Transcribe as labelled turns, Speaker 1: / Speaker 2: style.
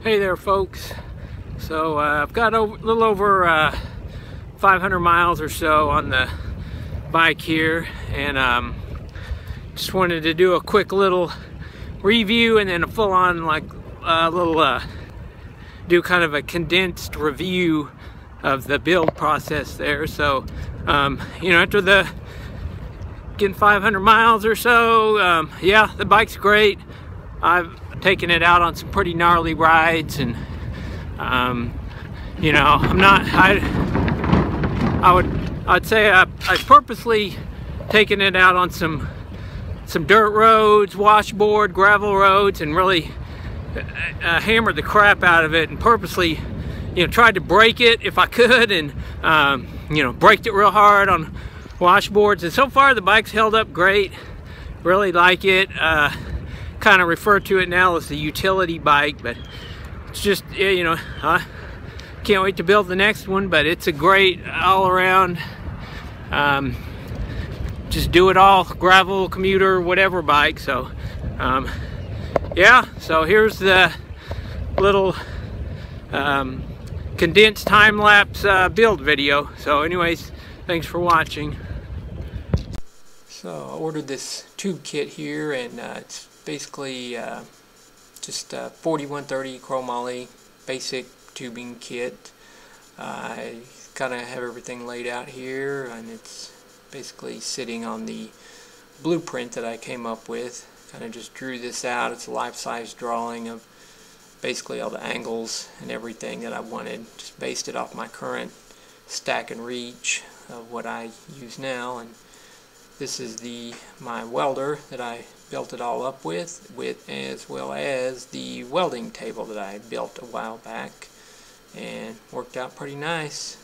Speaker 1: Hey there folks. So uh, I've got a little over uh, 500 miles or so on the bike here and um, just wanted to do a quick little review and then a full-on like uh, little uh, do kind of a condensed review of the build process there so um, you know after the getting 500 miles or so um, yeah the bike's great I've taken it out on some pretty gnarly rides and um, you know I'm not I I would I'd say I, I purposely taken it out on some some dirt roads washboard gravel roads and really uh, uh, hammered the crap out of it and purposely you know tried to break it if I could and um, you know braked it real hard on washboards. And so far the bike's held up great. Really like it. Uh, kind of refer to it now as the utility bike, but it's just, you know, I can't wait to build the next one, but it's a great all around, um, just do it all, gravel, commuter, whatever bike. So, um, yeah, so here's the little um, condensed time-lapse uh, build video. So anyways, thanks for watching. So I ordered this tube kit here and uh, it's basically uh, just a 4130 chromoly basic tubing kit. Uh, I kind of have everything laid out here and it's basically sitting on the blueprint that I came up with. Kind of just drew this out. It's a life-size drawing of basically all the angles and everything that I wanted. Just based it off my current stack and reach of what I use now. and this is the my welder that I built it all up with, with as well as the welding table that I built a while back and worked out pretty nice.